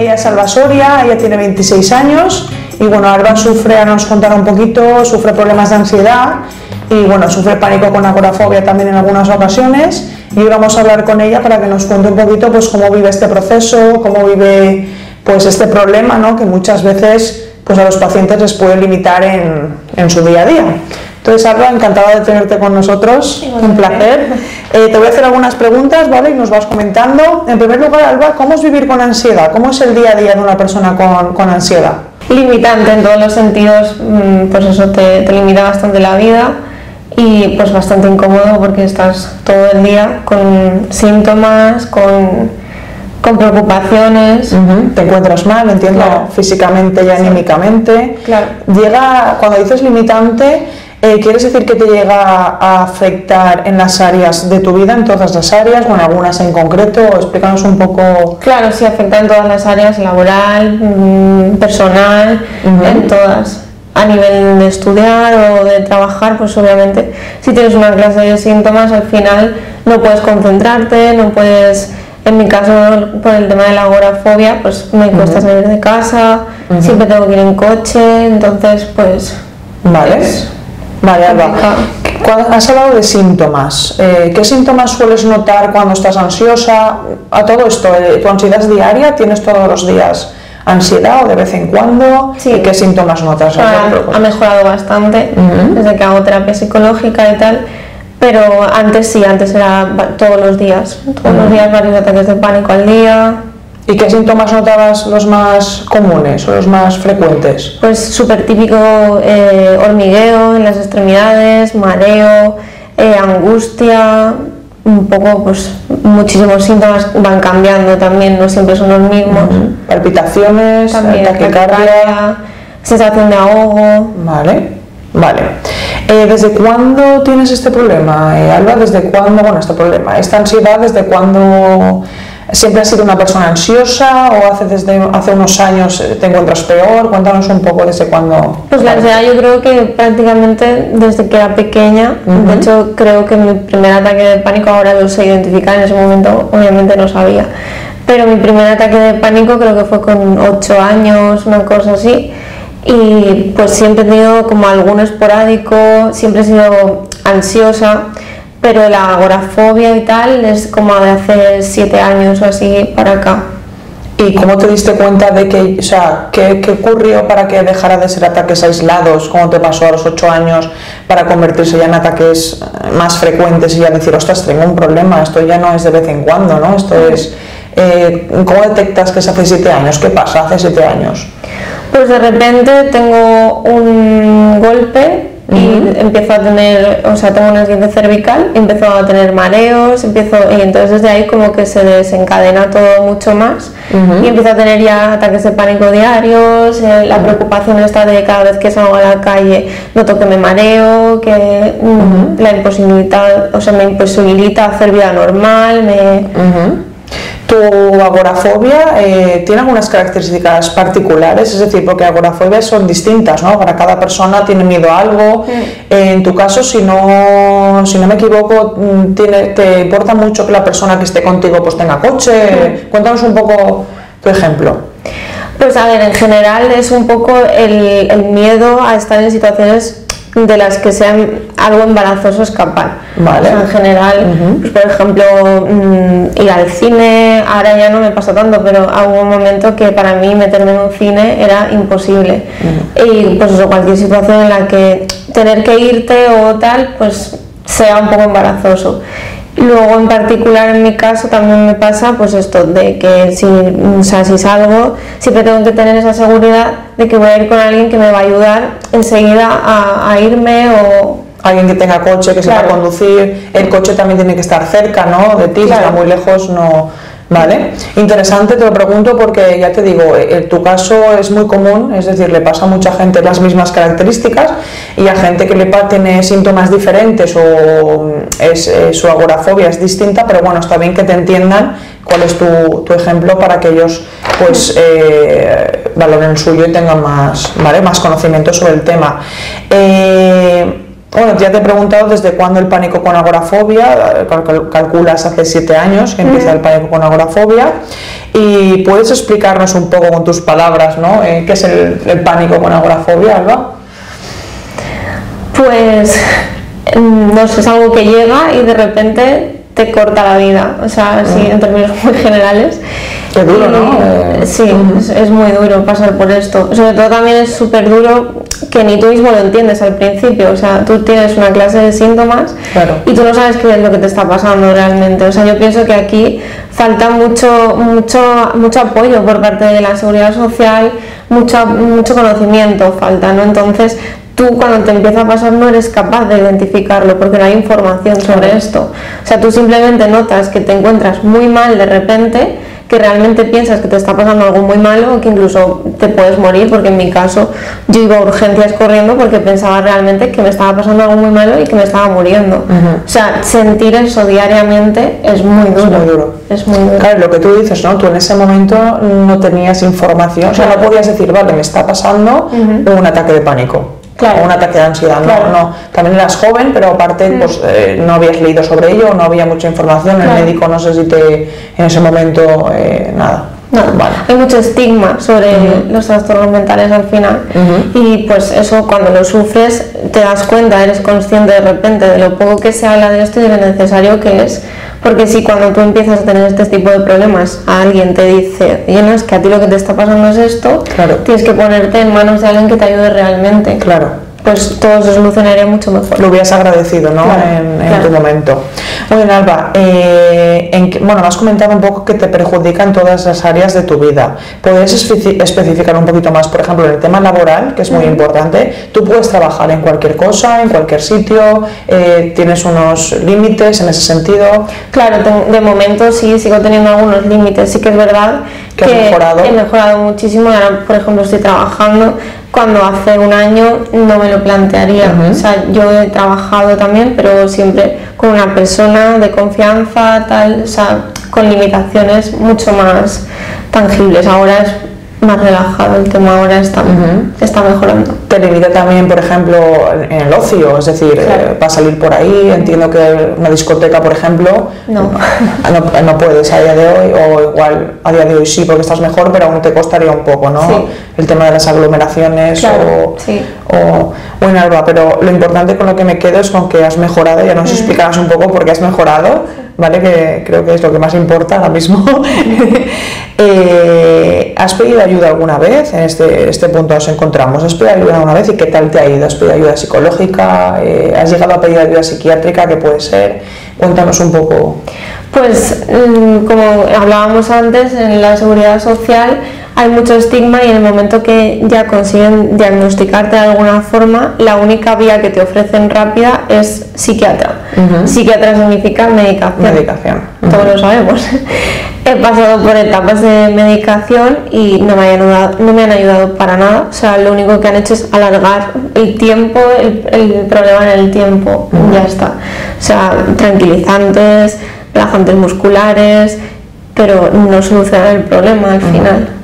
Ella es Alba Soria, ella tiene 26 años y bueno, Alba sufre, ahora nos contará un poquito, sufre problemas de ansiedad y bueno, sufre pánico con agorafobia también en algunas ocasiones y vamos a hablar con ella para que nos cuente un poquito pues cómo vive este proceso, cómo vive pues este problema, ¿no? Que muchas veces pues a los pacientes les puede limitar en, en su día a día. Entonces, Alba, encantada de tenerte con nosotros, un placer. Eh, te voy a hacer algunas preguntas, ¿vale? Y nos vas comentando. En primer lugar, Alba, ¿cómo es vivir con ansiedad? ¿Cómo es el día a día de una persona con, con ansiedad? Limitante en todos los sentidos, mm, pues eso te, te limita bastante la vida y pues bastante incómodo porque estás todo el día con síntomas, con, con preocupaciones. Te encuentras mal, entiendo, Claro. físicamente y anímicamente. Claro. Llega, cuando dices limitante, eh, ¿quieres decir que te llega a afectar en las áreas de tu vida, en todas las áreas o en algunas en concreto? Explícanos un poco. Claro, sí afecta en todas las áreas, laboral, mm, personal, en todas. A nivel de estudiar o de trabajar, pues obviamente si tienes una clase de síntomas al final no puedes concentrarte, no puedes, en mi caso por el tema de la agorafobia, pues me cuesta salir de casa, siempre tengo que ir en coche, entonces pues Vale. Es Vale, Alba. has hablado de síntomas. eh, ¿Qué síntomas sueles notar cuando estás ansiosa? A todo esto, eh, ¿tu ansiedad es diaria? ¿Tienes todos los días ansiedad o de vez en cuando? Sí. ¿Y qué síntomas notas? ejemplo? ha mejorado bastante desde que hago terapia psicológica y tal, pero antes sí, antes era todos los días, todos los días varios ataques de pánico al día, ¿Y qué síntomas notabas los más comunes o los más frecuentes? pues súper típico eh, hormigueo en las extremidades, mareo, eh, angustia, un poco pues muchísimos síntomas van cambiando también, no siempre son los mismos. Palpitaciones, También taquicardia. taquicardia, sensación de ahogo, Vale, vale. Eh, ¿Desde cuándo tienes este problema, Alba? ¿Desde cuándo, bueno, este problema, esta ansiedad, desde cuándo siempre has sido una persona ansiosa o hace, desde, hace unos años eh, te encuentras peor? Cuéntanos un poco desde cuándo. Pues la ansiedad yo creo que prácticamente desde que era pequeña, de hecho creo que mi primer ataque de pánico ahora lo sé identificar, en ese momento obviamente no sabía, pero mi primer ataque de pánico creo que fue con 8 años, una cosa así, y pues siempre he tenido como alguno esporádico, siempre he sido ansiosa, pero la agorafobia y tal es como de hace 7 años o así para acá. ¿Y cómo te diste cuenta de que, o sea, qué, qué ocurrió para que dejara de ser ataques aislados, como te pasó a los 8 años, para convertirse ya en ataques eh, más frecuentes y ya decir, ostras, tengo un problema, esto ya no es de vez en cuando, ¿no? Esto es... eh, ¿Cómo detectas que es hace 7 años? ¿Qué pasa hace 7 años? Pues de repente tengo un golpe y empiezo a tener, o sea, tengo una esguince cervical, empiezo a tener mareos, empiezo, y entonces desde ahí como que se desencadena todo mucho más y empiezo a tener ya ataques de pánico diarios, eh, la preocupación está de cada vez que salgo a la calle noto que me mareo, que mm, la imposibilidad, o sea, me imposibilita hacer vida normal, me... ¿Tu agorafobia eh, tiene algunas características particulares? Es decir, porque agorafobias son distintas, ¿no? Para cada persona tiene miedo a algo. Eh, en tu caso, si no, si no me equivoco, mm, tiene, ¿te importa mucho que la persona que esté contigo pues tenga coche? Cuéntanos un poco tu ejemplo. Pues a ver, en general es un poco el, el miedo a estar en situaciones de las que sean algo embarazoso escapar. Vale. O sea, en general, pues, por ejemplo, mm, ir al cine, ahora ya no me pasa tanto, pero hubo un momento que para mí meterme en un cine era imposible. Y pues eso, cualquier situación en la que tener que irte o tal, pues sea un poco embarazoso. Luego, en particular, en mi caso, también me pasa pues esto, de que si, o sea, si salgo, siempre tengo que tener esa seguridad de que voy a ir con alguien que me va a ayudar enseguida a, a irme o... Alguien que tenga coche, que sepa conducir, el coche también tiene que estar cerca, ¿no? De ti, si Claro. está muy lejos, no. Vale, interesante, te lo pregunto porque ya te digo, eh, tu caso es muy común, es decir, le pasa a mucha gente las mismas características y a gente que le tiene síntomas diferentes o es, eh, su agorafobia es distinta, pero bueno, está bien que te entiendan cuál es tu, tu ejemplo para que ellos pues eh, valoren el suyo y tengan más, ¿vale? más conocimiento sobre el tema. Eh, Bueno, ya te he preguntado desde cuándo el pánico con agorafobia, cal- calculas hace siete años que empieza el pánico con agorafobia y puedes explicarnos un poco con tus palabras, ¿no? Eh, ¿Qué es el, el pánico con agorafobia, Alba? Pues no sé, es algo que llega y de repente te corta la vida, o sea, así en términos muy generales. Qué duro, Y, ¿no? Eh, Sí, es, es muy duro pasar por esto. Sobre todo también es súper duro que ni tú mismo lo entiendes al principio, o sea, tú tienes una clase de síntomas Claro. y tú no sabes qué es lo que te está pasando realmente. O sea, yo pienso que aquí falta mucho, mucho, mucho apoyo por parte de la seguridad social, mucho, mucho conocimiento falta, ¿no? Entonces, tú cuando te empieza a pasar no eres capaz de identificarlo porque no hay información sobre esto. O sea, tú simplemente notas que te encuentras muy mal de repente, que realmente piensas que te está pasando algo muy malo o que incluso te puedes morir, porque en mi caso yo iba a urgencias corriendo porque pensaba realmente que me estaba pasando algo muy malo y que me estaba muriendo. O sea, sentir eso diariamente es muy duro. muy duro. Es muy duro. Claro, lo que tú dices, ¿no? Tú en ese momento no tenías información, o sea, no podías decir, vale, me está pasando un ataque de pánico. Claro. Un ataque de ansiedad, Claro. no, no. También eras joven, pero aparte pues, eh, no habías leído sobre ello, no había mucha información, el médico no sé si te, en ese momento, eh, nada. No, Vale. hay mucho estigma sobre los trastornos mentales al final y pues eso cuando lo sufres te das cuenta, eres consciente de repente de lo poco que se habla de esto y de lo necesario que es porque si cuando tú empiezas a tener este tipo de problemas alguien te dice, oye no, es que a ti lo que te está pasando es esto, Claro. tienes que ponerte en manos de alguien que te ayude realmente, Claro. Pues todo se solucionaría mucho mejor. Lo hubieras agradecido, ¿no? Claro, en, en claro. tu momento. Muy bien, Alba. eh, en bueno, me has comentado un poco que te perjudican todas las áreas de tu vida. ¿Podrías espe- especificar un poquito más, por ejemplo, en el tema laboral, que es muy importante? Tú puedes trabajar en cualquier cosa, en cualquier sitio, eh, tienes unos límites en ese sentido. Claro, de momento sí sigo teniendo algunos límites. Sí que es verdad Que has mejorado. he mejorado muchísimo. Ahora, por ejemplo, estoy trabajando cuando hace un año no me lo plantearía. O sea, yo he trabajado también, pero siempre con una persona de confianza, tal, o sea, con limitaciones mucho más tangibles. Ahora es más relajado el tema, ahora está, está mejorando. Te limita también, por ejemplo, en el ocio, es decir, Claro. eh, para salir por ahí, entiendo que una discoteca, por ejemplo, No. no, no puedes a día de hoy, o igual a día de hoy sí porque estás mejor, pero aún te costaría un poco, ¿no? Sí. El tema de las aglomeraciones Claro, o, sí. o- Bueno, Alba, pero lo importante con lo que me quedo es con que has mejorado, ya nos explicarás un poco por qué has mejorado, ¿vale? Que creo que es lo que más importa ahora mismo. Eh, ¿Has pedido ayuda alguna vez? En este, este punto nos encontramos. ¿Has pedido ayuda alguna vez y qué tal te ha ido? ¿Has pedido ayuda psicológica? Eh, ¿Has llegado a pedir ayuda psiquiátrica? ¿Qué puede ser? Cuéntanos un poco. Pues mm, como hablábamos antes, en la seguridad social hay mucho estigma y en el momento que ya consiguen diagnosticarte de alguna forma, la única vía que te ofrecen rápida es psiquiatra. Psiquiatra significa medicación. Medicación. Todos lo sabemos. He pasado por etapas de medicación y no me, han ayudado, no me han ayudado para nada. O sea, lo único que han hecho es alargar el tiempo, el, el problema en el tiempo. Ya está. O sea, tranquilizantes, relajantes musculares, pero no solucionan el problema al final.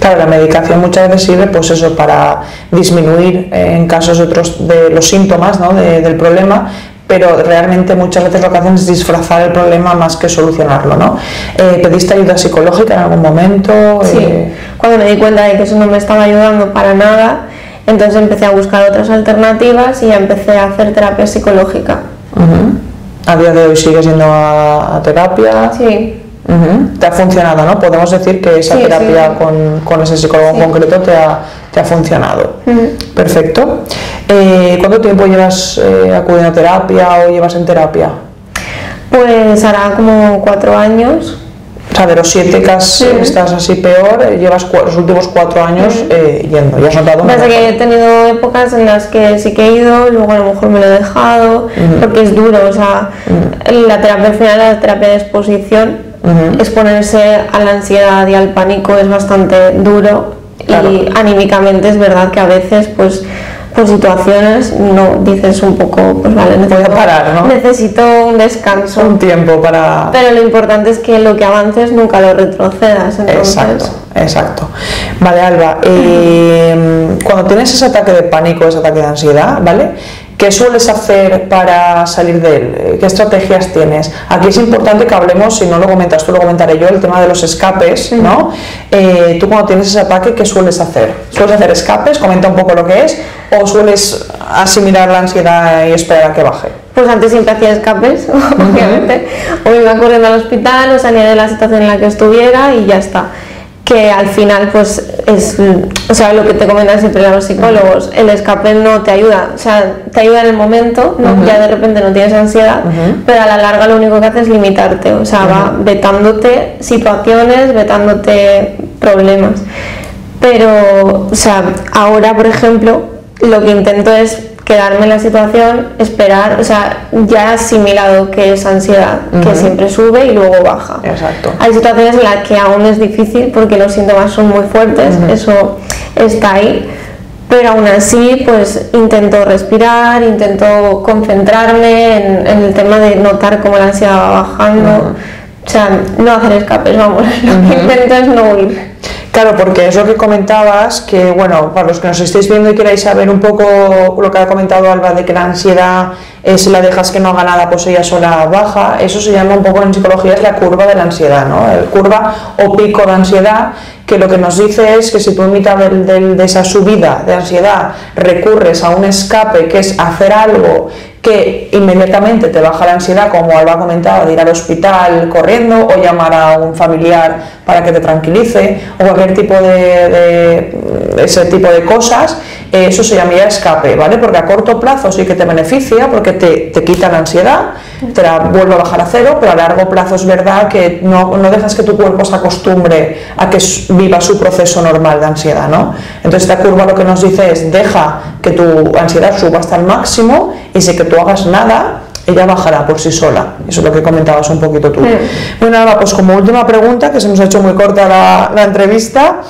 Claro, la medicación muchas veces sirve pues eso para disminuir eh, en casos de otros de los síntomas ¿no? de- del problema, pero realmente muchas veces lo que hacen es disfrazar el problema más que solucionarlo, ¿no? Eh, ¿Pediste ayuda psicológica en algún momento? Sí, Eh, cuando me di cuenta de que eso no me estaba ayudando para nada, entonces empecé a buscar otras alternativas y empecé a hacer terapia psicológica. ujú. A día de hoy sigues yendo a, a terapia. Sí, Ujú. Te ha funcionado, ¿no? Podemos decir que esa Sí, terapia sí. Con, con ese psicólogo en concreto te ha, te ha funcionado. Perfecto. Eh, ¿Cuánto tiempo llevas eh, acudiendo a terapia o llevas en terapia? pues hará como cuatro años. O sea, de los siete que has- Sí. estás así peor, eh, llevas los últimos cuatro años eh, yendo. ¿Y has notado Pasa que he tenido épocas en las que sí que he ido, luego a lo mejor me lo he dejado, porque es duro, o sea, la terapia al final, la terapia de exposición, exponerse a la ansiedad y al pánico es bastante duro Claro. y anímicamente es verdad que a veces pues por situaciones no dices un poco, pues vale, necesito, parar, ¿no? necesito un descanso. un tiempo para... Pero lo importante es que lo que avances nunca lo retrocedas. Entonces, Exacto, exacto. Vale, Alba, eh, cuando tienes ese ataque de pánico, ese ataque de ansiedad, ¿vale? ¿Qué sueles hacer para salir de él? Eh, ¿Qué estrategias tienes? Aquí es importante que hablemos, si no lo comentas tú, lo comentaré yo, el tema de los escapes, ¿no? Eh, tú cuando tienes ese ataque, ¿qué sueles hacer? ¿Sueles hacer escapes? Comenta un poco lo que es. ¿O sueles asimilar la ansiedad y esperar a que baje? Pues antes siempre hacía escapes, obviamente. O iba corriendo al hospital o salía de la situación en la que estuviera y ya está que al final pues es o sea lo que te comentan siempre los psicólogos el escape no te ayuda o sea te ayuda en el momento ya de repente no tienes ansiedad pero a la larga lo único que hace es limitarte o sea va vetándote situaciones vetándote problemas. Pero o sea ahora por ejemplo lo que intento es quedarme en la situación, esperar, o sea, ya he asimilado que es ansiedad, que siempre sube y luego baja. Exacto. Hay situaciones en las que aún es difícil porque los síntomas son muy fuertes, eso está ahí, pero aún así pues intento respirar, intento concentrarme en, el tema de notar cómo la ansiedad va bajando, o sea, no hacer escapes, vamos, lo que intento es no huir. Claro, porque es lo que comentabas, que bueno, para los que nos estéis viendo y queráis saber un poco lo que ha comentado Alba de que la ansiedad, eh, si la dejas que no haga nada, pues ella sola baja, eso se llama un poco en psicología es la curva de la ansiedad, ¿no? El curva o pico de ansiedad, que lo que nos dice es que si tú en mitad de esa subida de ansiedad recurres a un escape, que es hacer algo que inmediatamente te baja la ansiedad, como Alba comentaba, de ir al hospital corriendo o llamar a un familiar para que te tranquilice o cualquier tipo de, ese tipo de cosas, eh, eso se llamaría escape, ¿vale? Porque a corto plazo sí que te beneficia porque te, te quita la ansiedad, te la vuelve a bajar a cero, pero a largo plazo es verdad que no, no dejas que tu cuerpo se acostumbre a que viva su proceso normal de ansiedad, ¿no? Entonces esta curva lo que nos dice es deja que tu ansiedad suba hasta el máximo y si que tú hagas nada, ella bajará por sí sola. Eso es lo que comentabas un poquito tú. Bueno, nada, pues como última pregunta, que se nos ha hecho muy corta la, entrevista,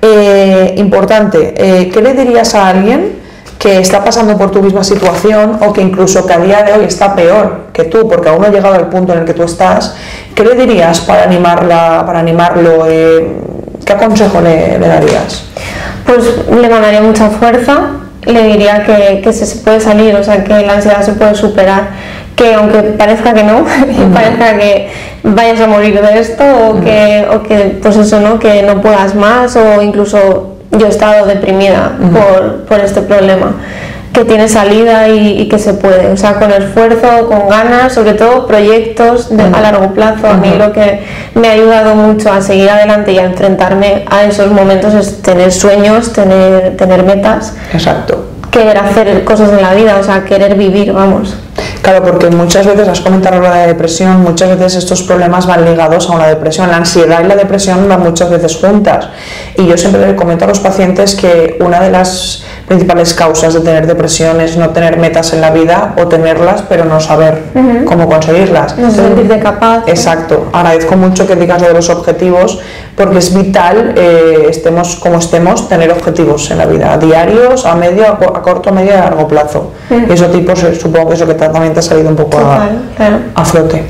eh, importante, eh, ¿qué le dirías a alguien que está pasando por tu misma situación o que incluso que a día de hoy está peor que tú, porque aún no ha llegado al punto en el que tú estás, ¿qué le dirías para, animarla, para animarlo? Eh, ¿Qué consejo le, le darías? Pues le mandaría mucha fuerza, le diría que, que, se puede salir, o sea, que la ansiedad se puede superar, que aunque parezca que no, parezca que vayas a morir de esto o, que, o que, pues eso, ¿no? Que no puedas más o incluso yo he estado deprimida por, por este problema que tiene salida y, que se puede, o sea, con esfuerzo, con ganas, sobre todo proyectos a largo plazo. A mí lo que me ha ayudado mucho a seguir adelante y a enfrentarme a esos momentos es tener sueños, tener, tener metas. Exacto. Querer hacer cosas en la vida, o sea, querer vivir, vamos. Claro, porque muchas veces has comentado la de depresión, muchas veces estos problemas van ligados a una depresión. La ansiedad y la depresión van muchas veces juntas. Y yo siempre le comento a los pacientes que una de las principales causas de tener depresión es no tener metas en la vida o tenerlas pero no saber cómo conseguirlas. No sentirte capaz. Exacto. Agradezco mucho que digas lo de los objetivos porque es vital, eh, estemos como estemos, tener objetivos en la vida, diarios, a medio, a, corto, a medio y a largo plazo. Y eso tipo, supongo que eso que también te ha salido un poco a, flote.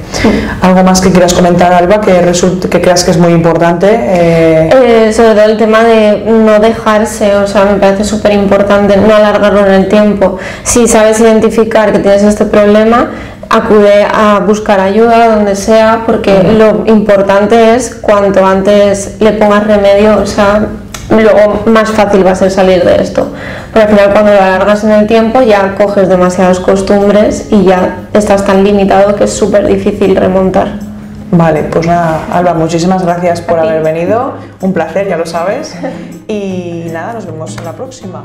¿Algo más que quieras comentar, Alba, que, resulte, que creas que es muy importante? Eh, eh, sobre todo el tema de no dejarse, o sea, me parece súper importante no alargarlo en el tiempo. Si sabes identificar que tienes este problema, acude a buscar ayuda donde sea, porque lo importante es cuanto antes le pongas remedio, o sea, luego más fácil va a ser salir de esto. Porque al final cuando lo alargas en el tiempo ya coges demasiadas costumbres y ya estás tan limitado que es súper difícil remontar. Vale, pues nada, Alba, muchísimas gracias por haber venido. Un placer, ya lo sabes. Y nada, nos vemos en la próxima.